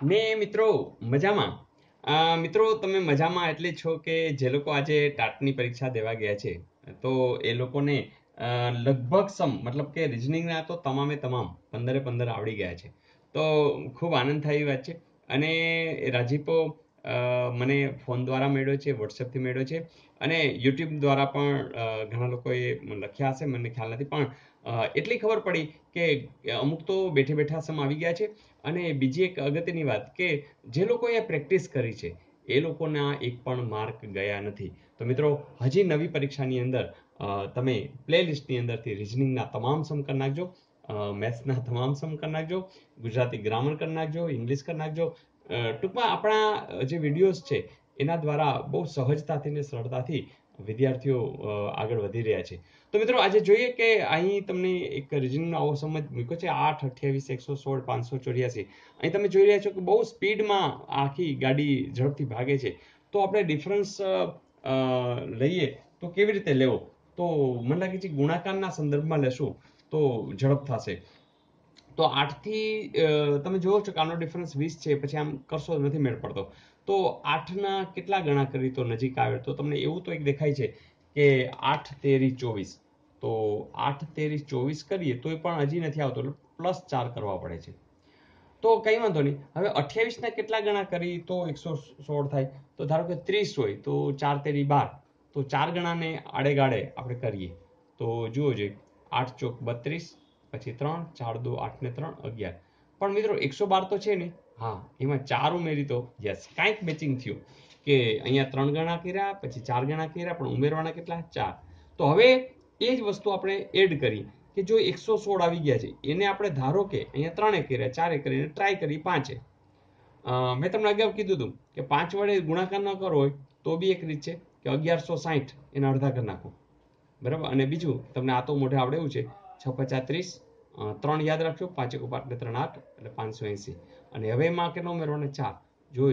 ને મિત્રો, મજામાં? મિત્રો, તમે મજામાં એટલે છો કે જે લોકો આજે ટાટની પરીક્ષા દેવા ગયા છે, તો એ લોકોને લગભગ સમ, મતલબ કે રિઝનિંગના તો તમામે તમામ પંદરે પંદર આવડી ગયા છે. તો ખૂબ આનંદ થાય એવી વાત છે. અને રાજીપો મને ફોન દ્વારા મેળ્યો છે, વોટ્સએપથી મેળ્યો છે. અને યુટ્યુબ દ્વારા પણ ઘણા લોકોએ લખ્યા હશે, મને ખ્યાલ નથી, પણ એટલી ખબર પડી કે અમુક તો બેઠે બેઠા સમ આવી ગયા છે. અને બીજી એક અગત્યની વાત કે જે લોકોએ પ્રેક્ટિસ કરી છે, એ લોકોના એક પણ માર્ક ગયા નથી. તો મિત્રો, હજી નવી પરીક્ષાની અંદર તમે પ્લે લિસ્ટની અંદરથી રિઝનિંગના તમામ સમ કરી નાખજો મેથ્સના તમામ સમ કરી નાખજો, ગુજરાતી ગ્રામર કરી નાખજો, ઇંગ્લિશ કરી નાખજો. ટૂંકમાં આપણા જે વિડીયોઝ છે, એના દ્વારા બહુ સહજતાથી ને સરળતાથી વિદ્યાર્થીઓ આગળ વધી રહ્યા છે. તો મિત્રો, આજે જોઈએ કે અહીં તમને એક રિઝનિંગનો આવો સમજ મૂક્યો છે. આઠ અઠ્યાવીસ, એકસો સોળ, પાંચસો ચોર્યાસી. અહીં તમે જોઈ રહ્યા છો કે બહુ સ્પીડમાં આખી ગાડી ઝડપથી ભાગે છે. તો આપણે ડિફરન્સ લઈએ તો કેવી રીતે લેવો? તો મને લાગે છે ગુણાકારના સંદર્ભમાં લેશું તો ઝડપ થશે. તો આઠથી તમે જુઓ છો કે આનો ડિફરન્સ વીસ છે. પછી આમ કરશો નથી મેળ પડતો. તો આઠના કેટલા ગણા કરી તો નજીક આવે? તો તમને એવું તો એક દેખાય છે કે આઠ, તેરી, ચોવીસ. તો આઠ, તેરી, ચોવીસ કરીએ તો એ પણ હજી નથી આવતો પ્લસ ચાર કરવા પડે છે. તો કંઈ વાંધો નહીં. હવે અઠ્યાવીસના કેટલા ગણા કરી તો એકસો સોળ થાય. તો ધારો કે ત્રીસ હોય, તો ચાર, તેરી, બાર. તો ચાર ગણાને આડેગાડે આપણે કરીએ. તો જુઓ જોઈએ આઠ, ચોક, બત્રીસ, પછી ત્રણ, ચાર, દો, આઠ ને ત્રણ, અગિયાર. પણ મિત્રો, એકસો બાર તો છે ને હા, એમાં ચાર ઉમેરી તો યસ કાંઈક મેચિંગ થયું. કે અહીંયા ત્રણ ગણા કર્યા, પછી ચાર ગણા કર્યા, પણ ઉમેરવાના કેટલા? ચાર. તો હવે એ જ વસ્તુ આપણે એડ કરી કે જો એકસો સોળ આવી ગયા છે, એને આપણે ધારો કે અહીંયા ત્રણે કર્યા, ચારે કરીને ટ્રાય કરી પાંચે. મેં તમને અગાઉ કીધું હતું કે પાંચ વડે ગુણાકાર ન કરો હોય, તો બી એક રીત છે કે અગિયારસો સાહીઠ એના અડધા કરી નાખો. બરાબર? અને બીજું, તમને આ તો મોઢે આવડે એવું છે, છ પચાસ ત્રીસ ત્રણ યાદ રાખજો, પાંચ એક પાંચ ત્રણ આઠ, એટલે પાંચસો એંસી. અને હવે એમાં કેટલો ઉમેરવાનો ચાર?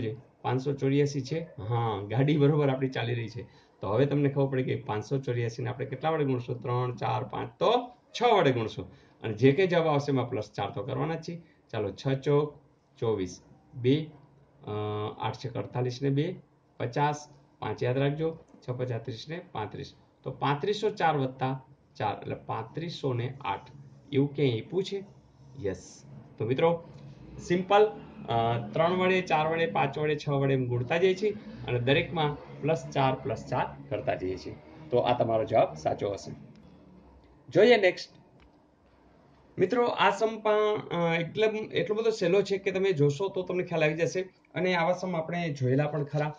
છે પાંચસો ચોર્યાસી છે. હા, ગાડી બરોબર આપણી ચાલી રહી છે. તો હવે તમને ખબર પડી કે પાંચસો ચોર્યાસીને આપણે કેટલા વડે ગુણશું? ત્રણ, ચાર, પાંચ, તો છ વડે ગુણશું. અને જે કંઈ જવાબ આવશે એમાં પ્લસ ચાર તો કરવાના જ છીએ. ચાલો, છ ચોક, ચોવીસ. બે આઠ અડતાલીસ ને બે, પચાસ, પાંચ યાદ રાખજો. છ પચાસ ને પાંત્રીસ. તો પાંત્રીસો ચાર વત્તા ચાર, એટલે પાંત્રીસો ને આઠ. એવું ક્યાંય આપ્યું છે? યસ તો મિત્રો સિમ્પલ ત્રણ વડે, ચાર વડે, પાંચ વડે, છ વડે એમ ગુણતા જઈએ છીએ અને દરેકમાં પ્લસ ચાર પ્લસ ચાર કરતા જઈએ છીએ. તો આ તમારો જવાબ સાચો હશે. જોઈએ નેક્સ્ટ મિત્રો, આ સમ પણ એટલે એટલો બધો સહેલો છે કે તમે જોશો તો તમને ખ્યાલ આવી જશે. અને આવા સમ આપણે જોયેલા પણ ખરા.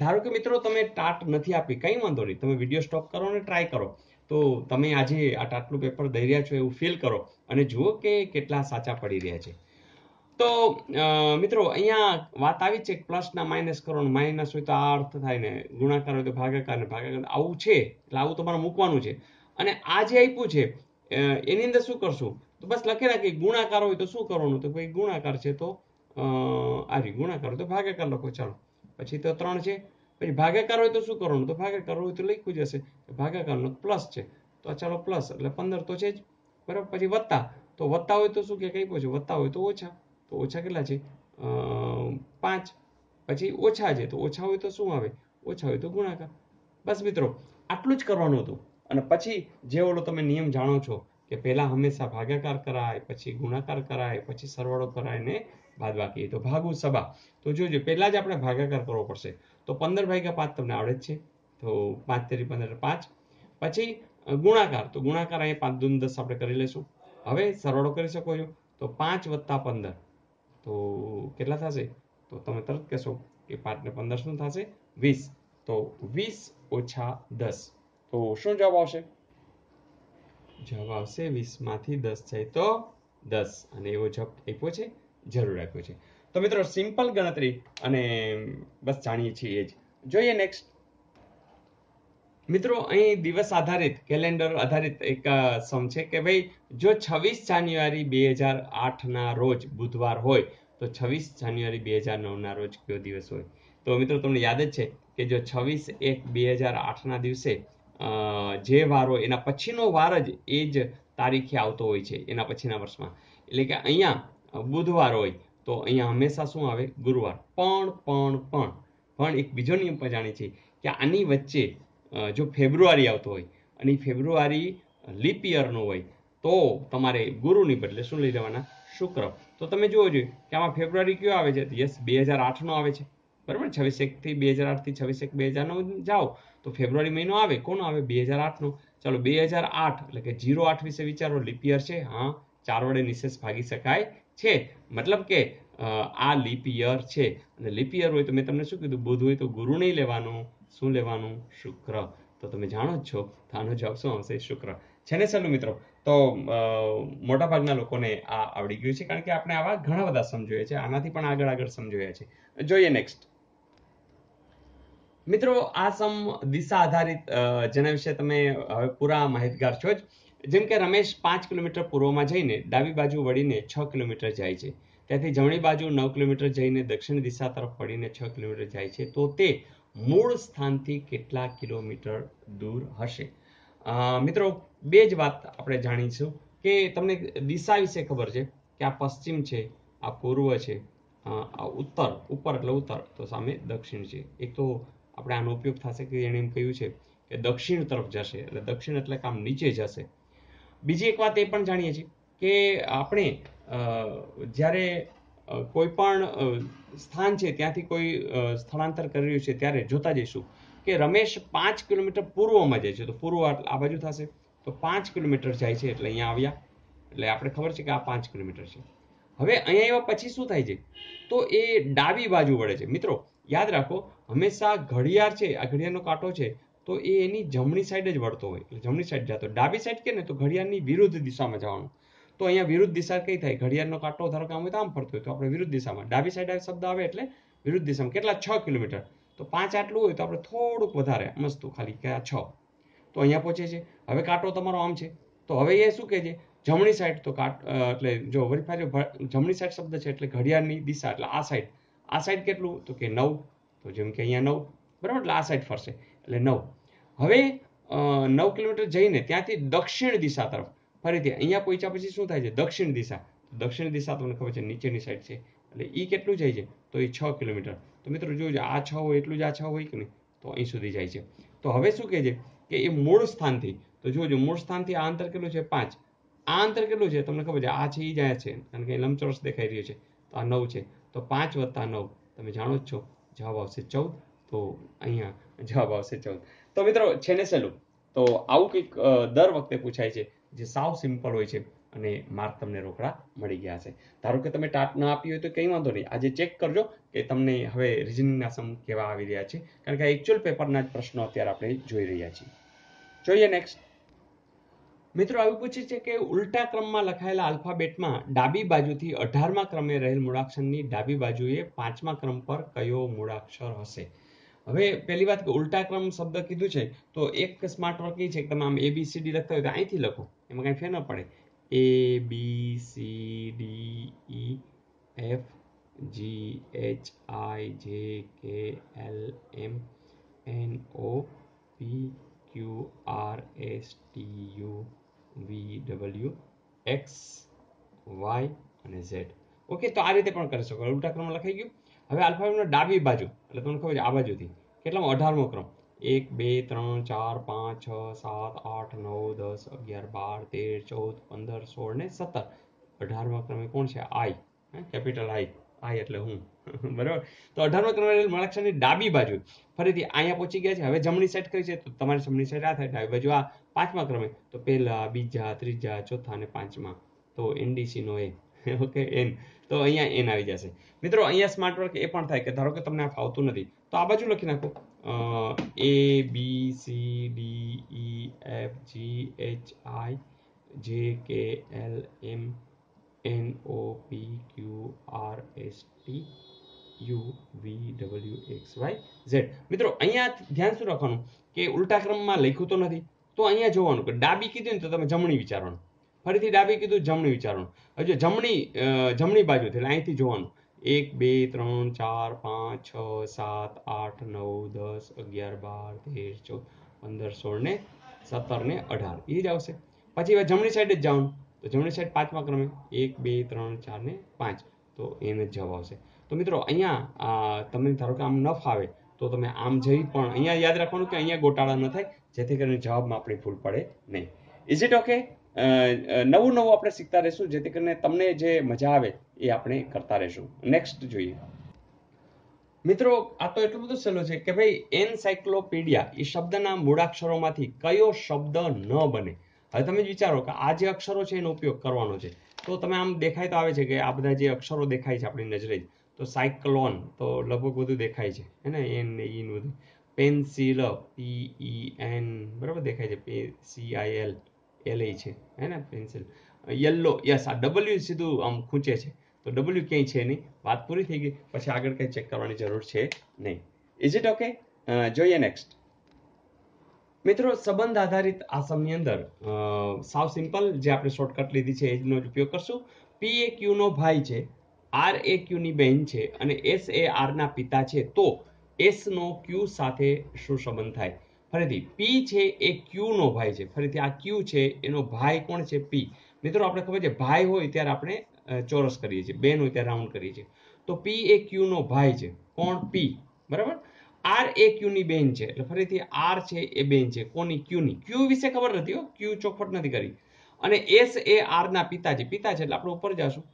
ધારો કે મિત્રો, તમે ટાટ નથી આપી, કંઈ વાંધો નહીં. તમે વીડિયો સ્ટોપ કરો અને ટ્રાય કરો. તો તમે આજે આ ટાટનું પેપર દઈ રહ્યા છો એવું ફીલ કરો. અને જુઓ કે કેટલા સાચા પડી રહ્યા છે. તો મિત્રો, અહીંયા વાત આવી છે પ્લસના માઇનસ કરવાનું માઇનસ હોય તો આ અર્થ થાય ને, ગુણાકાર હોય તો ભાગાકાર ને ભાગાકાર. આવું છે, એટલે આવું તમારે મૂકવાનું છે. અને આ જે આપ્યું છે એની અંદર શું કરશું? તો બસ લખી રાખી ગુણાકાર હોય તો શું કરવાનું? તો ભાઈ ગુણાકાર છે તો આવી ગુણાકાર હોય તો ભાગાકાર લખો. ચાલો. પછી તો ત્રણ છે. પછી ભાગાકાર હોય તો શું કરવાનું? તો ભાગાકાર હોય તો લખ્યું જ હશે ભાગાકારનો પ્લસ છે. તો ચાલો પ્લસ એટલે પંદર તો છે જ. બરાબર? પછી વત્તા. તો વત્તા હોય તો શું કે? કઈ છે? વત્તા હોય તો ઓછા. તો ઓછા કેટલા છે? પાંચ. પછી ઓછા છે, તો ઓછા હોય તો શું આવે? ઓછા હોય તો ગુણાકાર. બસ મિત્રો, આટલું જ કરવાનું હતું. અને પછી જે ઓલો તમે નિયમ જાણો છો કે પહેલાં હંમેશા ભાગાકાર કરાય, પછી ગુણાકાર કરાય, પછી સરવાળો કરાય ને બાદબાકી તો ભાગુ સભા. તો જોજો, પહેલાં જ આપણે ભાગાકાર કરવો પડશે. તો પંદર ભાગ્યા પાંચ તમને આવડે જ છે. તો પાંચ તેરી પંદર પાંચ. પછી ગુણાકાર. તો ગુણાકાર અહીંયા પાંચ દૂન દસ આપણે કરી લઈશું. હવે સરવાળો કરી શકો છો. તો પાંચ વત્તા પંદર. તો કેટલા થશે? તો તમે તરત કહેશો કે પાંચ ને પંદર શું થશે? વીસ. તો વીસ ઓછા દસ. તો શું જવાબ આવશે? જવાબ આવશે વીસમાંથી દસ જાય તો દસ. અને એવો જવાબ આપ્યો છે, જરૂર આપ્યો છે. તો મિત્રો, સિમ્પલ ગણતરી અને બસ જાણીએ છીએ એ જ. જોઈએ નેક્સ્ટ મિત્રો, અહીં દિવસ આધારિત કેલેન્ડર આધારિત એક સમ છે કે ભાઈ, જો છવ્વીસ જાન્યુઆરી બે હજાર આઠના રોજ બુધવાર હોય તો છવ્વીસ જાન્યુઆરી બે હજાર નવના રોજ કયો દિવસ હોય? તો મિત્રો, તમને યાદ જ છે કે જો છવ્વીસ એક બે હજાર આઠના દિવસે જે વાર હોય, એના પછીનો વાર જ એ જ તારીખે આવતો હોય છે એના પછીના વર્ષમાં. એટલે કે અહીંયા બુધવાર હોય, તો અહીંયા હંમેશા શું આવે? ગુરુવાર. પણ પણ પણ. પણ એક બીજો નિયમ પણ જાણીએ છીએ કે આની વચ્ચે જો ફેબ્રુઆરી આવતો હોય અને ફેબ્રુઆરી લીપ યરનો હોય, તો તમારે ગુરુની બદલે શું લઈ લેવાના? શુક્ર. તો તમે જુઓ જોઈએ કે આમાં ફેબ્રુઆરી કયો આવે છે? યસ, બે હજાર આઠનો આવે છે. બરાબર? છવ્વીસ એકથી બે હજાર આઠથી છવ્વીસ એક બે હજાર જાઓ. તો ફેબ્રુઆરી મહિનો આવે. કોનો આવે? બે હજાર આઠનો. ચાલો, બે હજાર આઠ, એટલે કે જીરો આઠ વિશે વિચારો. લિપિયર છે હા, ચાર વડે નિશેષ ભાગી શકાય છે. મતલબ કે આ લિપિયર છે. અને લિપિયર હોય તો મેં તમને શું કીધું? બુધ હોય તો ગુરુ નહીં લેવાનું. શું લેવાનું? શુક્ર. તો તમે જાણો જ છો. તો આનો જવાબ શું આવશે? શુક્ર. છે ને સલું મિત્રો? તો મોટાભાગના લોકોને આ આવડી ગયું છે કારણ કે આપણે આવા ઘણા બધા સમજોયા છે, આનાથી પણ આગળ આગળ સમજોયા છે. જોઈએ નેક્સ્ટ મિત્રો, આ સમ દિશા આધારિત જેના વિશે તમે હવે પૂરા માહિતગાર છો જ. જેમ કે રમેશ પાંચ કિલોમીટર પૂર્વમાં જઈને ડાબી બાજુ વળીને છ કિલોમીટર જાય છે. ત્યાંથી જમણી બાજુ નવ કિલોમીટર જઈને દક્ષિણ દિશા તરફ વળીને છ કિલોમીટર જાય છે. તો તે મૂળ સ્થાનથી કેટલા કિલોમીટર દૂર હશે? મિત્રો, બે જ વાત આપણે જાણીશું કે તમને દિશા વિશે ખબર છે કે આ પશ્ચિમ છે, આ પૂર્વ છે આ ઉત્તર, ઉપર એટલે ઉત્તર, તો સામે દક્ષિણ છે. એક તો આપણે આનો ઉપયોગ થશે કે એણે એમ કહ્યું છે કે દક્ષિણ તરફ જશે, એટલે દક્ષિણ એટલે કામ નીચે જશે. બીજી એક વાત એ પણ જાણીએ છીએ કે આપણે જ્યારે કોઈ પણ સ્થાન છે, ત્યાંથી કોઈ સ્થળાંતર કરી રહ્યું છે, ત્યારે જોતા જઈશું. કે રમેશ પાંચ કિલોમીટર પૂર્વમાં જાય છે. તો પૂર્વ આ બાજુ થશે. તો પાંચ કિલોમીટર જાય છે એટલે અહીંયા આવ્યા. એટલે આપણે ખબર છે કે આ પાંચ કિલોમીટર છે. હવે અહીંયા એવા પછી શું થાય છે? તો એ ડાબી બાજુ વળે છે. મિત્રો, યાદ રાખો, હંમેશા ઘડિયાળ છે, આ ઘડિયાળનો કાંટો છે, તો એ એની જમણી સાઈડ જ વળતો હોય. એટલે જમણી સાઈડ જતો. ડાબી સાઈડ કે ને, તો ઘડિયાળની વિરુદ્ધ દિશામાં જવાનું. તો અહીંયા વિરુદ્ધ દિશા કઈ થાય? ઘડિયાળનો કાંટો ધારો કે આમ હોય તો આમ ફરતો હોય. તો આપણે વિરુદ્ધ દિશામાં. ડાબી સાઈડ શબ્દ આવે એટલે વિરુદ્ધ દિશામાં. કેટલા? છ કિલોમીટર. તો પાંચ આટલું હોય તો આપણે થોડુંક વધારે, મસ્તું ખાલી કે આ છ. તો અહીંયા પહોંચે છે. હવે કાંટો તમારો આમ છે. તો હવે એ શું કહે છે? જમણી સાઈડ તો કાટ એટલે જો વેરીફાઈ જમણી સાઈડ શબ્દ છે એટલે ઘડિયાળની દિશા, એટલે આ સાઈડ આ સાઈડ કેટલું? તો કે નવ. તો જેમ કે અહીંયા નવ. બરાબર? એટલે આ સાઈડ ફરશે. એટલે નવ. હવે નવ કિલોમીટર જઈને ત્યાંથી દક્ષિણ દિશા તરફ. ફરીથી અહીંયા પહોંચ્યા પછી શું થાય છે? દક્ષિણ દિશા. દક્ષિણ દિશા તમને ખબર છે, નીચેની સાઈડ છે. એટલે એ કેટલું જાય છે? તો એ છ કિલોમીટર. તો મિત્રો જોજો આ છ હોય એટલું જ આ છ હોય કે નહીં? તો અહીં સુધી જાય છે. તો હવે શું કહે છે? કે એ મૂળ સ્થાનથી, તો જોજો મૂળ સ્થાનથી આ અંતર કેટલું છે? પાંચ. આ અંતર કેટલું છે? તમને ખબર છે, આ છે, ઈ જાય છે. કારણ કે લંબચોરસ દેખાઈ રહ્યો છે. તો આ નવ છે. તો પાંચ વત્તા નવ. તમે જાણો જ છો, જવાબ આવશે ચૌદ. તો અહીંયા જવાબ આવશે ચૌદ. તો મિત્રો, છે ને સહેલું તો આવું કંઈક દર વખતે પૂછાય છે, જે સાવ સિમ્પલ હોય છે. અને માર્ક તમને રોકડા મળી ગયા છે. ધારો કે તમે ટાટ ન આપી હોય તો કંઈ વાંધો નહીં. આજે ચેક કરજો કે તમને હવે રિઝનિંગના સમ કેવા આવી રહ્યા છે. કારણ કે એકચ્યુઅલ પેપરના જ પ્રશ્નો અત્યારે આપણે જોઈ રહ્યા છીએ. જોઈએ નેક્સ્ટ મિત્રો આવી પૂછે છે કે ઉલટા ક્રમમાં લખાયેલા આલ્ફાબેટમાં ડાબી બાજુથી અઢારમા ક્રમે રહેલ મૂળાક્ષરની ડાબી બાજુએ પાંચમા ક્રમ પર કયો મૂળાક્ષર હશે? હવે પહેલી વાત કે ઉલટા ક્રમ શબ્દ કીધું છે તો એક સ્માર્ટ વર્ક એ છે કે તમે આમ એ બી સી ડી લખતા હોય તો અહીંથી લખો. એમાં કાંઈ ફેર ન પડે. A B C D E F G H I J K L M N O P Q, R S T U V W X Y અને ઝેડ ઓકે તો આ રીતે પણ કરી શકો. ઉલટા ક્રમમાં લખાઈ ગયું. હવે આલ્ફાબેટનો ડાબી બાજુ, એટલે તમને ખબર છે, આ બાજુથી. કેટલામાં? અઢારમો ક્રમ. એક, બે, ત્રણ, ચાર, પાંચ, છ, સાત, આઠ, નવ, દસ, અગિયાર, બાર, તેર, ચૌદ, પંદર, સોળ ને સત્તર. અઢારમા ક્રમે કોણ છે? આઈ. કેપિટલ આઈ. આઈ એટલે હું. બરાબર? તો અઢારમા ક્રમે મળક્ષાની ડાબી બાજુ. ફરીથી અહીંયા પહોંચી ગયા છે. હવે જમણી સાઈડ કઈ છે? તો તમારી જમણી સાઈડ આ થાય. ડાબી બાજુ આ પાંચમા ક્રમે. તો પહેલા, બીજા, ત્રીજા, ચોથા અને પાંચમા. તો એનડીસી નો એ ઓકે એન તો અહીંયા એન આવી જશે. મિત્રો, અહીંયા સ્માર્ટ વર્ક એ પણ થાય કે ધારો કે તમને આ ફાવતું નથી, તો આ બાજુ લખી નાખો. A B C D E F G H I J K L M N O P Q R S T U V W X Y Z મિત્રો, અહીંયા ધ્યાન શું રાખવાનું? કે ઉલટા ક્રમમાં લખ્યું તો નથી. તો અહીંયા જોવાનું કે ડાબી કીધું ને તો તમે જમણી વિચારવાનું. ફરીથી ડાબી કીધું જમણી વિચારવાનું. હજુ જમણી જમણી બાજુથી, એટલે અહીંથી જોવાનું. એક, બે, ત્રણ, ચાર, પાંચ, છ, સાત, આઠ, નવ, દસ, અગિયાર, બાર, તેર, ચૌદ, પંદર, સોળ ને સત્તર ને અઢાર. એ જ આવશે. પછી હવે જમણી સાઈડ જ જવાનું. તો જમણી સાઈડ પાંચમા ક્રમે. એક, બે, ત્રણ, ચાર ને પાંચ. તો એને જ જવાબ આવશે. તો મિત્રો, અહીંયા તમને ધારો કે આમ ન ફાવે તો તમે આમ જઈ પણ અહીંયા યાદ રાખવાનું કે અહીંયા ગોટાળા ન થાય, જેથી કરીને જવાબમાં આપણી ભૂલ પડે નહીં. ઇઝ ઇટ ઓકે નવું નવું આપણે શીખતા રહીશું, જેથી કરીને તમને જે મજા આવે એ આપણે કરતા રહેશું. નેક્સ્ટ જોઈએ. મિત્રો, આ તો એટલું બધું સહેલું છે કે ભાઈ, એનસાયક્લોપીડિયા, એ શબ્દના મૂળાક્ષરોમાંથી કયો શબ્દ ન બને? હવે તમે જ વિચારો કે આ જે અક્ષરો છે એનો ઉપયોગ કરવાનો છે. તો તમે આમ દેખાય તો આવે છે કે આ બધા જે અક્ષરો દેખાય છે આપણી નજરે તો સાયક્લોન તો લગભગ બધું દેખાય છે, હે ને? એન ને ઈન બધું. પેન્સિલ, પી ઈ એન, બરાબર દેખાય છે. P C I L L A છે, હે ને? પેન્સિલ. યલો, યસ, આ ડબલ્યુ સીધું આમ ખૂંચે છે. તો ડબલ્યુ ક્યાંય છે નહીં. વાત પૂરી થઈ ગઈ. પછી આગળ કંઈ ચેક કરવાની જરૂર છે નહીં. ઇઝ ઇટ ઓકે જોઈએ નેક્સ્ટ મિત્રો, સંબંધ આધારિત આસમની અંદર સાવ સિમ્પલ જે આપણે શોર્ટકટ લીધી છે, એનો જ ઉપયોગ કરશું. પી એ ક્યુનો ભાઈ છે આર એ ક્યુની બહેન છે અને એસ એ આરના પિતા છે, તો એસ નો ક્યુ સાથે શું સંબંધ થાય? ફરીથી પી છે એ ક્યુ નો ભાઈ છે. ફરીથી આ ક્યુ છે, એનો ભાઈ કોણ છે? પી મિત્રો, આપણે ખબર છે, ભાઈ હોય ત્યારે આપણે ચોરસ કરીએ છીએ. બેન ત્યારે રાઉન્ડ કરીએ છીએ. તો પી એ ક્યુ નો ભાઈ છે. કોણ? પી બરાબર? આર એ ક્યુ ની બેન છે. એટલે ફરીથી આર છે એ બેન છે. કોની? ક્યુ ની. ક્યુ વિશે ખબર નથી હો. ક્યુ ચોખવટ નથી કરી. અને એસ એ આર ના પિતા છે. પિતા છે એટલે આપણે ઉપર જશું.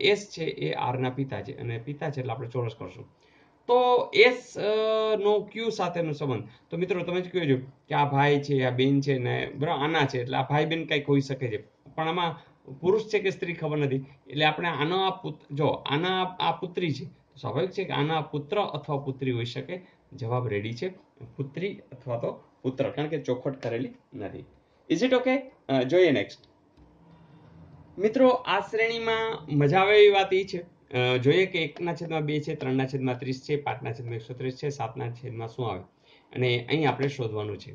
એસ છે એ આર ના પિતા છે. અને પિતા છે એટલે આપણે ચોરસ કરશું. તો એસ નો ક્યુ સાથેનો સંબંધ. તો મિત્રો, તમે જ છો કે આ ભાઈ છે, આ બેન છે ને, બરાબર, આના છે. એટલે આ ભાઈ બેન કંઈક હોઈ શકે છે. પણ આમાં પુરુષ છે કે સ્ત્રી ખબર નથી. એટલે આપણે આનો આ જો આના આ પુત્રી છે સ્વાભાવિક છે કે આના પુત્ર અથવા પુત્રી હોઈ શકે. જવાબ રેડી છે. પુત્રી અથવા તો પુત્ર, કારણ કે ચોખવટ કરેલી નથી. ઇઝ ઇટ ઓકે જોઈએ નેક્સ્ટ મિત્રો, આ શ્રેણીમાં મજા આવે એવી વાત એ છે. જોઈએ કે એકના છેદમાં બે છે, ત્રણના છેદમાં ત્રીસ છે, પાંચના છેદમાં એકસો ત્રીસ છે, સાતના છેદમાં શું આવે. અને અહીં આપણે શોધવાનું છે.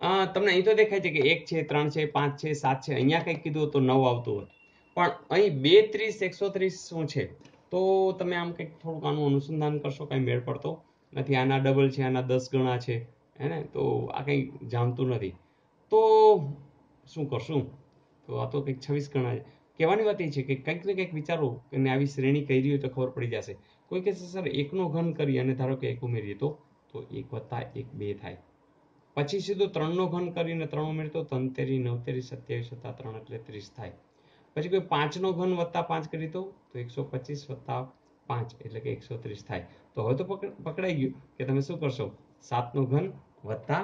તમને અહીં તો દેખાય છે કે એક છે, ત્રણ છે, પાંચ છે, સાત છે. અહીંયા કંઈક કીધું તો નવ આવતું હોત પણ અહીં બે ત્રીસ એકસો ત્રીસ શું છે? તો તમે આમ કંઈક થોડુંક આનું અનુસંધાન કરશો, કંઈ મેળ પડતો નથી. આના ડબલ છે, આના દસ ગણા છે, હે ને? તો આ કંઈ જાણતું નથી. તો શું કરશું? તો આ તો કંઈક છવ્વીસ ગણા છે. કહેવાની વાત એ છે કે કંઈક ને કંઈક વિચારો અને આવી શ્રેણી કરી હોય તો ખબર પડી જશે. કોઈ કહેશે, સર, એકનો ઘન કરી અને ધારો કે એક ઉમેરીએ તો? તો એક વત્તા એક બે થાય. પછી સીધો ત્રણનો ઘન કરીને ત્રણ ઉમેરતો તો તંતેરી નવતેરી, સત્યાવીસ, વત્તા ત્રણ એટલે ત્રીસ થાય. પછી કોઈ પાંચનો ઘન વત્તા પાંચ કરી દો તો એકસો પચીસ વત્તા પાંચ એટલે કે એકસો ત્રીસ થાય. તો હવે તો પકડાઈ ગયું કે તમે શું કરશો? સાતનો ઘન વત્તા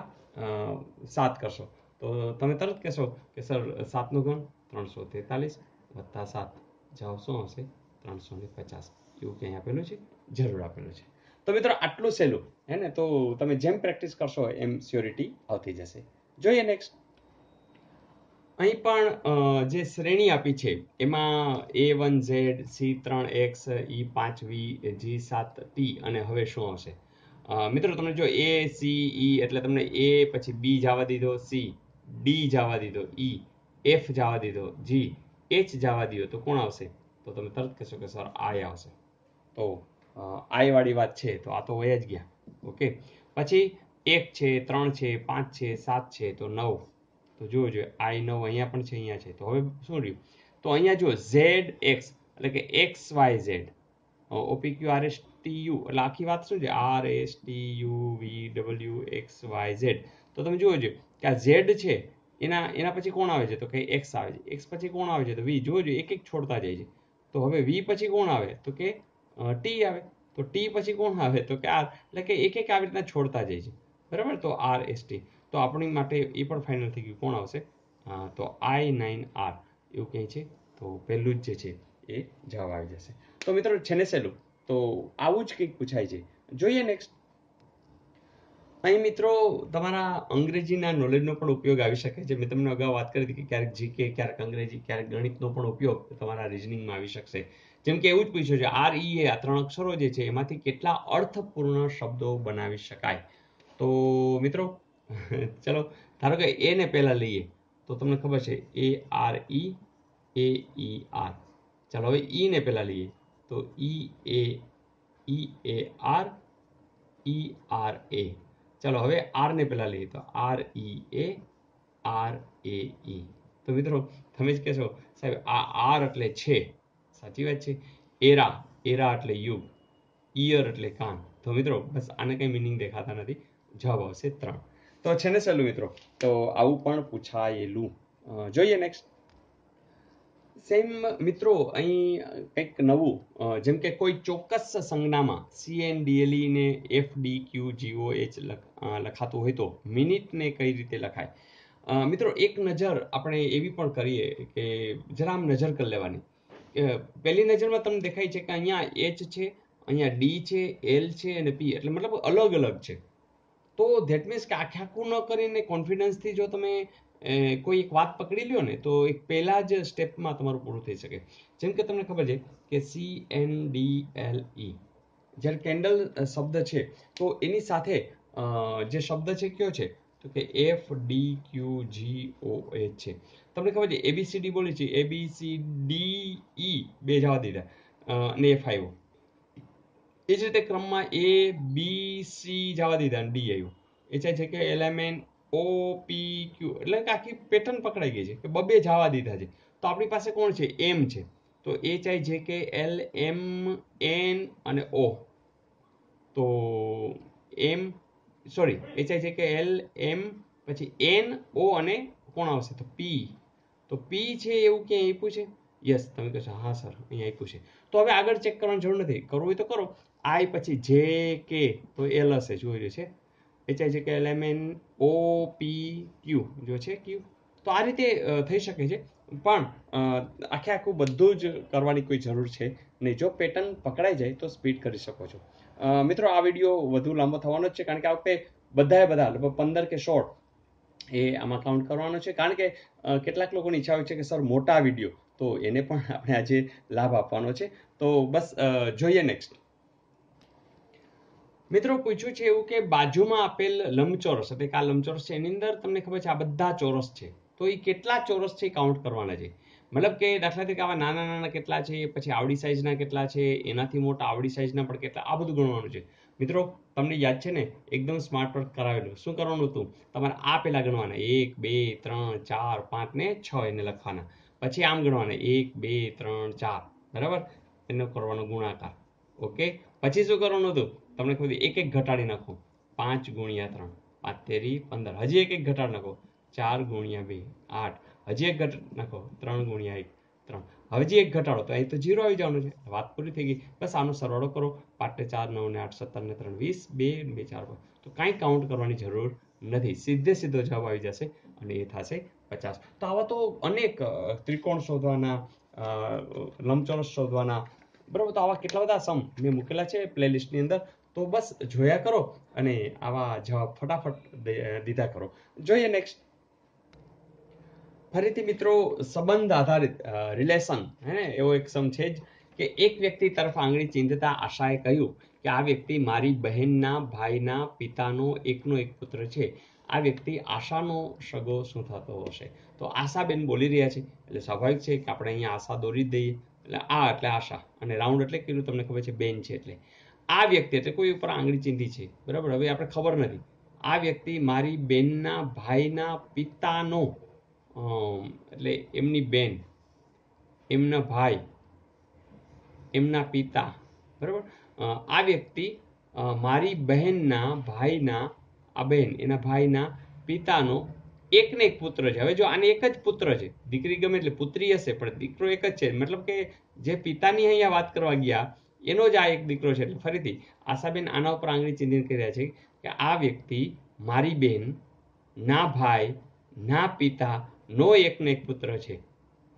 સાત કરશો. તો તમે તરત કહેશો કે સર, સાતનો ઘન ત્રણસો તેતાલીસ વત્તા સાત. જવાબ શું હશે ત્રણસો ને પચાસ. એવું ક્યાંય આપેલું છે? જરૂર આપેલું છે. તો મિત્રો, આટલું સહેલું, હે ને? તો તમે જેમ પ્રેક્ટિસ કરશો એમ સ્યોરિટી આવતી જશે. જોઈએ નેક્સ્ટ અહીં પણ જે શ્રેણી આપી છે, એમાં એ વન ઝેડ સી ત્રણ એક્સ ઈ પાંચ વી જી સાત ટી અને હવે શું આવશે? મિત્રો, તમને જો એ સી ઈ એટલે તમને એ પછી બી જવા દીધો સી ડી જવા દીધો ઈ એફ જવા દીધો જી એચ જવા દીધો, તો કોણ આવશે? તો તમે તરત કહેશો કે સર આઈ આવશે. તો આઈ વાળી વાત છે, તો આ તો વયા જ ગયા. ઓકે? પછી એક છે, ત્રણ છે, પાંચ છે, સાત છે, તો નવ. તો જુઓ જો આઈ નવ અહીંયા પણ છે, અહીંયા છે. તો હવે શું રહ્યું? તો અહીંયા જુઓ ઝેડ એક્સ એટલે કે X Y Z O P Q R S T U એટલે આખી વાત શું છે? R S T U V W X Y Z તો તમે જુઓ જો કે આ ઝેડ છે, એના એના પછી કોણ આવે છે? તો કે એક્સ આવે છે. એક્સ પછી કોણ આવે છે? તો વી જોજો એક એક છોડતા જાય છે. તો હવે વી પછી કોણ આવે? તો કે ટી આવે. તો ટી પછી કોણ આવે? તો કે આર. એટલે કે એક એક આવી રીતના છોડતા જાય છે. બરાબર? તો આર એસ ટી. તો આપણી માટે એ પણ ફાઇનલ થઈ ગયું. કોણ આવશે? તો આઈ નાઇન આર. એવું કંઈ છે. તો પહેલું જ જે છે એ જવાબ આવી જશે. તો મિત્રો છે ને સહેલું. તો આવું જ કંઈક પૂછાય છે. જોઈએ નેક્સ્ટ અહીં મિત્રો, તમારા અંગ્રેજીના નોલેજનો પણ ઉપયોગ આવી શકે છે. મેં તમને અગાઉ વાત કરી હતી કે ક્યારેક જીકે ક્યારેક અંગ્રેજી, ક્યારેક ગણિતનો પણ ઉપયોગ તમારા રિઝનિંગમાં આવી શકશે. જેમ કે એવું જ પૂછ્યું છે, આર ઈ એ આ ત્રણ અક્ષરો જે છે, એમાંથી કેટલા અર્થપૂર્ણ શબ્દો બનાવી શકાય? તો મિત્રો, ચલો, ધારો કે એ ને પહેલા લઈએ, તો તમને ખબર છે, એ આર ઈ, એ ઈ આર. ચાલો, હવે ઈ ને પહેલા લઈએ, તો ઈ એ ઈ એ આર, ઈ આર એ. ચાલો, હવે આર ને પહેલા લઈએ, તો આર ઈ એ, આર એ ઈ. તો મિત્રો, તમે જ કહેશો, સાહેબ, આ આર એટલે છે. સાચી વાત છે. એરા એરા એટલે યુગ. ઈયર એટલે કાન. તો મિત્રો, બસ આને કંઈ મિનિંગ દેખાતા નથી. જવાબ આવશે ત્રણ. તો છે ને સહેલું મિત્રો, તો આવું પણ પૂછાયેલું. જોઈએ નેક્સ્ટ સેમ મિત્રો, અહીં કંઈક નવું. જેમ કે કોઈ ચોક્કસ સંજ્ઞામાં C N D L E ને F D Q G O H લખાતું હોય તો મિનિટને કઈ રીતે લખાય? મિત્રો, એક નજર આપણે એવી પણ કરીએ કે જરા નજર કરી લેવાની. પહેલી નજરમાં તમને દેખાય છે કે અહીંયા એચ છે, અહીંયા ડી છે એલ છે અને પી એટલે મતલબ અલગ અલગ છે. તો ધેટ મીન્સ કે આખે આખું ન કરીને કોન્ફિડન્સથી જો તમે કોઈ એક વાત પકડી લ્યો ને, તો એક પહેલાં જ સ્ટેપમાં તમારું પૂરું થઈ શકે. જેમ કે તમને ખબર છે કે C N D L E જ્યારે કેન્ડલ શબ્દ છે, તો એની સાથે જે શબ્દ છે, કયો છે? તો કે F D Q G O H છે. તમને ખબર છે એબીસીડી બોલી છે એબીસી ડી ઈ બે જવા દીધા અ, અને એફ આવ્યો એ જ રીતે ક્રમમાં એ બી સી જવા દીધા અને ડી આવ્યું એ છે કે એલેમેન ઓ પી ક્યુ એટલે કે આખી પેટર્ન પકડાઈ ગઈ છે કે બબે જવા દીધા છે તો આપણી પાસે કોણ છે એમ છે તો H I J K L M N અને ઓ તો am sorry H I J K L એમ પછી એન ઓ અને કોણ આવશે તો પી તો પી છે એવું ક્યાંય આપ્યું છે? યસ તમે કહેશો હા સર અહીંયા આપ્યું છે. તો હવે આગળ ચેક કરવાની જરૂર નથી. કરવું હોય તો કરો. આઈ પછી જે કે તો એલ હશે, જોઈ રહ્યું છે. H I J K L M N O P Q જો છે ક્યુ તો આ રીતે થઈ શકે છે. પણ આખે આખું બધું જ કરવાની કોઈ જરૂર છે નહીં. જો પેટર્ન પકડાઈ જાય તો સ્પીડ કરી શકો છો. મિત્રો, આ વીડિયો વધુ લાંબો થવાનો જ છે કારણ કે આ વખતે બધાએ બધા, લગભગ પંદર કે સોળ એ આમાં કાઉન્ટ કરવાનો છે. કારણ કે કેટલાક લોકોની ઈચ્છા હોય છે કે, સર, મોટા વીડિયો તો એને પણ આપણે આજે લાભ આપવાનો છે. તો બસ જોઈએ નેક્સ્ટ મિત્રો, પૂછ્યું છે એવું કે બાજુમાં આપેલ લંબચોરસ એટલે કે આ લંબચોરસ છે, એની અંદર તમને ખબર છે, આ બધા ચોરસ છે. તો એ કેટલા ચોરસ છે કાઉન્ટ કરવાના છે? મતલબ કે દાખલા તરીકે આવા નાના નાના કેટલા છે, પછી આવડી સાઇઝના કેટલા છે, એનાથી મોટા આવડી સાઇઝના પણ કેટલા, આ બધું ગણવાનું છે. મિત્રો તમને યાદ છે ને? એકદમ સ્માર્ટ વર્ક કરાવેલું. શું કરવાનું હતું? તમારે આ પહેલાં ગણવાના. એક, બે, ત્રણ, ચાર, પાંચ ને છ એને લખવાના. પછી આમ ગણવાના. એક, બે, ત્રણ, ચાર. બરાબર? એનો કરવાનો ગુણાકાર. ઓકે? પછી શું કરવાનું હતું? તમને ખબર એક એક ઘટાડી નાખો. પાંચ ગુણ્યા ત્રણ. પાંચ તેરી પંદર. હજી એક એક ઘટાડી નાખો. ચાર ગુણ્યા બે. આઠ. હજી એક ઘટ નાખો. ત્રણ ગુણ્યા એક. ત્રણ. હજી એક ઘટાડો, તો અહીં તો જીરો આવી જવાનું છે. વાત પૂરી થઈ ગઈ. બસ આનો સરવાળો કરો. પાંચને ચાર, નવ ને આઠ, સત્તર ને ત્રણ, વીસ, બે બે, ચાર તો કાંઈ કાઉન્ટ કરવાની જરૂર નથી. સીધે સીધો જવાબ આવી જશે અને એ થશે પચાસ. તો આવા તો અનેક ત્રિકોણ શોધવાના લંબચોરસ શોધવાના. બરાબર, તો આવા કેટલા બધા સમ મેં મૂકેલા છે પ્લેલિસ્ટની અંદર. તો બસ જોયા કરો અને આવા જવાબ ફટાફટ દીધા કરો. જોઈએ નેક્સ્ટ ફરીથી મિત્રો, સંબંધ આધારિત રિલેશન હે ને? એવો એક સમ છે જ કે એક વ્યક્તિ તરફ આંગળી ચીંધતા આશાએ કહ્યું કે આ વ્યક્તિ મારી બહેનના, ભાઈના, પિતાનો એકનો એક પુત્ર છે. આ વ્યક્તિ આશાનો સગો શું થતો હશે. તો આશાબેન બોલી રહ્યા છે. એટલે સ્વાભાવિક છે કે આપણે અહીંયા આશા દોરી દઈએ. એટલે આ એટલે આશા અને રાઉન્ડ એટલે કીધું તમને ખબર છે બેન છે એટલે. આ વ્યક્તિ એટલે કોઈ ઉપર આંગળી ચીંધી છે. બરાબર? હવે આપણે ખબર નથી. આ વ્યક્તિ મારી બેનના, ભાઈના, પિતાનો એટલે એમની બેન, એમના ભાઈ, એમના પિતા, બરાબર? આ વ્યક્તિ મારી બહેનના ભાઈના, આ બહેન, એના ભાઈના પિતાનો એકને એક પુત્ર છે. હવે જો આને એક જ પુત્ર છે, દીકરી ગમે એટલે પુત્રી હશે, પણ દીકરો એક જ છે. મતલબ કે જે પિતાની અહીંયા વાત કરવા ગયા, એનો જ આ એક દીકરો છે. એટલે ફરીથી, આશાબેન આના ઉપર આંગળી ચિહ્નિત કરી રહ્યા છે કે આ વ્યક્તિ મારી બેન, ના ભાઈ, ના પિતા નો એકનો એક પુત્ર છે.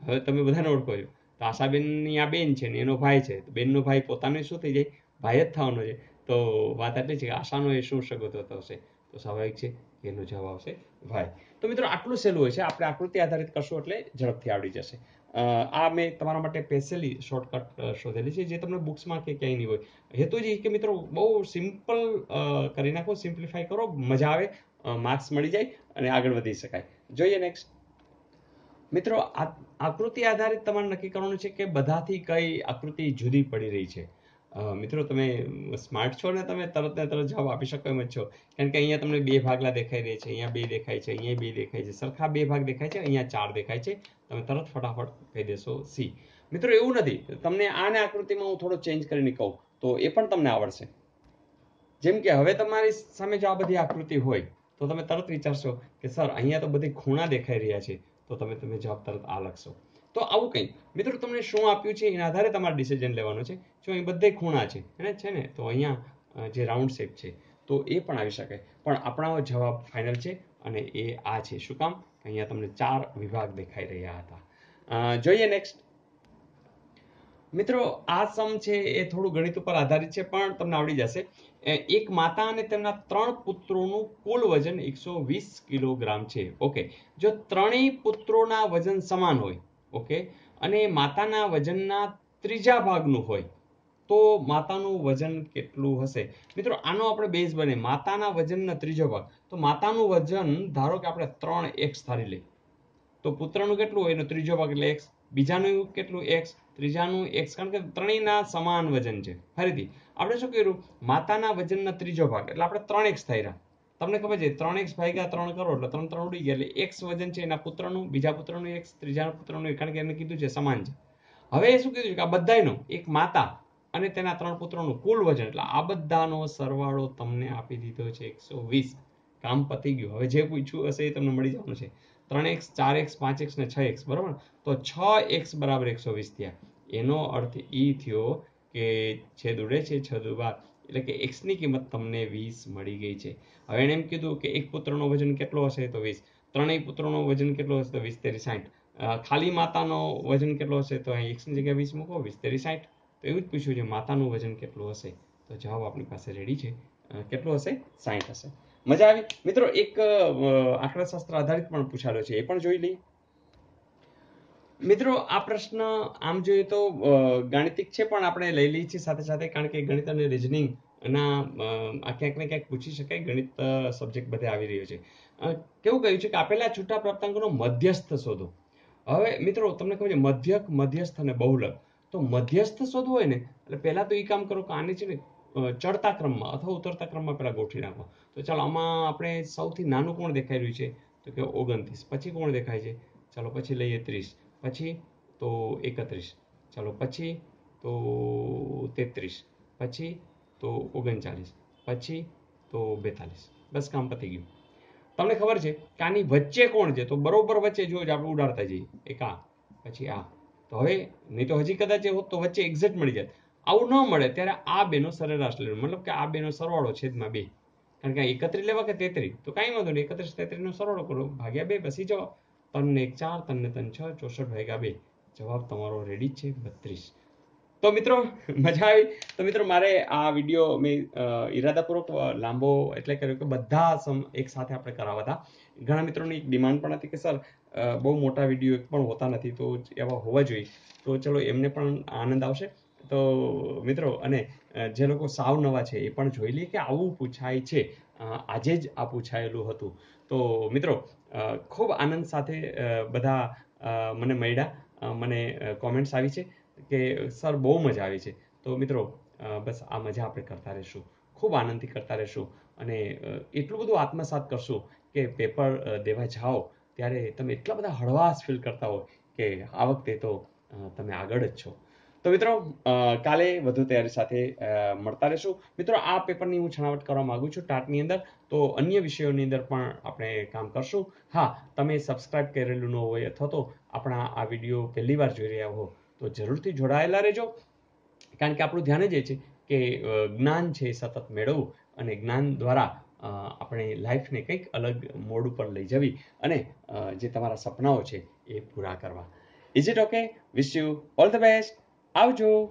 હવે તમે બધાને ઓળખો છો. તો આશાબેનની આ બેન છે ને એનો ભાઈ છે. તો બેનનો ભાઈ પોતાનો શું થઈ જાય? ભાઈ જ થવાનો છે. તો વાત એટલી છે કે આશાનો એ શું સગતો થતો હશે તો સ્વાભાવિક છે એનો જવાબ આવશે ભાઈ. તો મિત્રો આટલું સહેલું હોય છે. આપણે આકૃતિ આધારિત કરશું એટલે ઝડપથી આવડી જશે. આ મેં તમારા માટે સ્પેશિયલી શોર્ટકટ શોધેલી છે જે તમને બુક્સમાં કે ક્યાંય નહીં હોય. હેતુ જ કે મિત્રો બહુ સિમ્પલ કરી નાખો સિમ્પ્લિફાઈ કરો, મજા આવે માર્ક્સ મળી જાય અને આગળ વધી શકાય. જોઈએ નેક્સ્ટ મિત્રો આકૃતિ આધારિત તમારે નક્કી કરવાનું છે કે બધાથી કઈ આકૃતિ જુદી પડી રહી છે. મિત્રો, તમે સ્માર્ટ છો ને તમે, તરત ને તરત જવાબ આપી શકો એમ જ છો. કારણ કે અહીંયા તમને બે ભાગલા દેખાઈ રહી છે. અહીંયા બે દેખાય છે, અહીંયા બે દેખાય છે. સરખા બે ભાગ દેખાય છે, અહીંયા ચાર દેખાય છે. તમે તરત ફટાફટ કહી દેશો સી. મિત્રો, એવું નથી. તમને આને આકૃતિમાં હું થોડો ચેન્જ કરીને કહું, તો એ પણ તમને આવડશે. જેમ કે હવે તમારી સામે જો આ બધી આકૃતિ હોય, તો તમે તરત વિચારશો કે, સર, અહીંયા તો બધી ખૂણા દેખાઈ રહ્યા છે. તો તમે તમે જવાબ તરત આ લખશો. તો આવું કંઈ. મિત્રો, તમને શું આપ્યું છે? એના આધારે તમારે ડિસિઝન લેવાનું છે. જો અહીં બધે ખૂણા છે, એને છે ને? તો અહીંયા જે રાઉન્ડ શેપ છે, તો એ પણ આવી શકે. પણ આપણા જવાબ ફાઇનલ છે અને એ આ છે. શું કામ? અહીંયા તમને ચાર વિભાગ દેખાઈ રહ્યા હતા. જોઈએ નેક્સ્ટ મિત્રો, આ સમ છે એ થોડું ગણિત ઉપર આધારિત છે, પણ તમને આવડી જશે. એક માતા અને તેમના ત્રણ પુત્રોનું કુલ વજન એકસો વીસ કિલોગ્રામ છે. ઓકે. જો ત્રણેય પુત્રોના વજન સમાન હોય, ઓકે, અને માતાના વજનના ત્રીજા ભાગનું હોય, તો માતાનું વજન કેટલું હશે? મિત્રો, આનો આપણે બેઝ બને. માતાના વજનના ત્રીજો ભાગ. તો માતાનું વજન, ધારો કે આપણે ત્રણ એક્સ ધારી લઈએ. તો પુત્રનું કેટલું હોય? એનો ત્રીજો ભાગ એટલે એક્સ બીજાનું કેટલું? એક્સ ત્રીજાનું એક્સ કારણ કે ત્રણેયના સમાન વજન છે. ફરીથી, આપણે શું કર્યું? માતાના વજનના ત્રીજો ભાગ, એટલે આપણે ત્રણ એક્સ થઈ રહ્યા તમને ખબર છે, ત્રણ એક્સ ભાગ્યા ત્રણ કરો, એટલે ત્રણ ત્રણ ઉડી ગયા, એટલે એક્સ વજન છે એના પુત્રનું, બીજા પુત્રનું એક્સ ત્રીજા પુત્રનું કારણ કે એને કીધું છે સમાન છે. હવે એ શું કીધું છે કે આ બધાનું એક માતા અને તેના ત્રણ પુત્રોનું કુલ વજન, એટલે આ બધાનો સરવાળો તમને આપી દીધો છે એકસો વીસ. કામ પતી ગયું. હવે જે પૂછ્યું હશે એ તમને મળી જવાનું છે. ત્રણ એક્સ, ચાર એક્સ, પાંચ એક્સ ને છ એક્સ, બરાબર? તો છ એક્સ બરાબર એકસો વીસ થયા. એનો અર્થ એ થયો કે છેદ ઉડે છે છ બાર એટલે કે એક્સની કિંમત તમને વીસ મળી ગઈ છે. હવે એણે એમ કીધું કે એક પુત્રનો વજન કેટલો હશે તો વીસ. ત્રણેય પુત્રનો વજન કેટલો હશે તો વીસ તેરી સાઠ ખાલી માતાનો વજન કેટલો હશે તો અહીં એક્સની જગ્યાએ વીસ મૂકો, વીસ તેરી સાઠ તો એવું જ પૂછ્યું છે, માતાનું વજન કેટલું હશે? તો જવાબ આપણી પાસે રેડી છે. કેટલું હશે? સાઠ હશે. મજા આવી. મિત્રો, એક આંકડાશાસ્ત્ર આધારિત પણ પૂછાયો છે. એ પણ જોઈ લઈએ. મિત્રો, આ પ્રશ્ન આમ જોઈએ તો ગાણિતિક છે, પણ આપણે લઈ લઈએ છીએ સાથે સાથે, કારણ કે ગણિત અને રિઝનિંગ ના આ ક્યાંક ને ક્યાંક પૂછી શકાય. ગણિત સબ્જેક્ટ બધે આવી રહ્યો છે. કેવું કહ્યું છે કે આપેલા છૂટા પ્રાપ્તાંકોનો મધ્યસ્થ શોધો. હવે, મિત્રો, તમને ખબર છે, મધ્યક, મધ્યસ્થ અને બહુલક. તો મધ્યસ્થ શોધવું હોય ને, એટલે પહેલાં તો એ કામ કરો કે આને છે ને ચડતા ક્રમમાં અથવા ઉતરતા ક્રમમાં પહેલાં ગોઠવી નાખો તો ચાલો, આમાં આપણે સૌથી નાનું કોણ દેખાઈ રહ્યું છે? તો કે ઓગણત્રીસ. પછી કોણ દેખાય છે? ચાલો, પછી લઈએ ત્રીસ. પછી તો એકત્રીસ. ચાલો, પછી તો તેત્રીસ. પછી તો ઓગણચાલીસ. પછી તો બેતાલીસ. બસ કામ પતી ગયું. તમને ખબર છે કે આની વચ્ચે કોણ છે? તો બરોબર વચ્ચે જો આપણે ઉડાડતા જઈએ. એક આ, પછી આ. તો હવે, નહીં તો હજી કદાચ હોત તો વચ્ચે એક્ઝેક્ટ મળી જાય આવું ન મળે ત્યારે આ બેનો સરેરાશ લેવાનો મતલબ કે આ બેનો સરવાળો છેદમાં બે. કારણ કે એકત્રીસ લેવા કે તેત્રીસ? તો કાંઈ વાંધો નહીં. એકત્રીસ, તેત્રીસનો સરવાળો કરો. ભાગ્યા બે, પછી જાઓ. ત્રણ એક, ચાર ત્રણ ત્રણ, છ, ચોસઠ ભાગ્યા બે. જવાબ તમારો રેડી છે. બત્રીસ. તો મિત્રો, મજા આવી. તો મિત્રો, મારે આ વીડિયો મેં ઈરાદાપૂર્વક લાંબો એટલે કર્યો કે બધા સમ એક સાથે આપણે કરાવવા હતા. ઘણા મિત્રોની એક ડિમાન્ડ પણ હતી કે, સર બહુ મોટા વીડિયો પણ હોતા નથી, તો એવા હોવા જોઈએ. તો ચલો, એમને પણ આનંદ આવશે. તો મિત્રો, અને જે લોકો સાવ નવા છે એ પણ જોઈ લે કે આવું પૂછાય છે. આજે જ આ પૂછાયેલું હતું. તો મિત્રો ખૂબ આનંદ સાથે બધા મને મળ્યા. મને કોમેન્ટ્સ આવી છે કે, સર, બહુ મજા આવી છે. તો મિત્રો બસ આ મજા આપણે કરતા રહીશું. ખૂબ આનંદથી કરતા રહીશું. અને એટલું બધું આત્મસાત કરશું કે પેપર દેવા જાઓ ત્યારે તમે એટલા બધા હળવાશ ફીલ કરતા હોય કે આ વખતે તો તમે આગળ જ છો. તો મિત્રો કાલે વધુ તૈયારી સાથે મળતા રહેશું. મિત્રો, આ પેપરની હું છણાવટ કરવા માગું છું ટાટની અંદર. તો અન્ય વિષયોની અંદર પણ આપણે કામ કરશું. હા, તમે સબસ્ક્રાઇબ કરેલું ન હોય અથવા તો આપણા આ વીડિયો પહેલી વાર જોઈ રહ્યા હો, તો જરૂરથી જોડાયેલા રહેજો. કારણ કે આપણું ધ્યાન જ એ છે કે જ્ઞાન છે સતત મેળવવું અને જ્ઞાન દ્વારા આપણે લાઈફને કંઈક અલગ મોડ ઉપર લઈ જવી અને જે તમારા સપનાઓ છે એ પૂરા કરવા. Is it okay wish you all the best આવજો.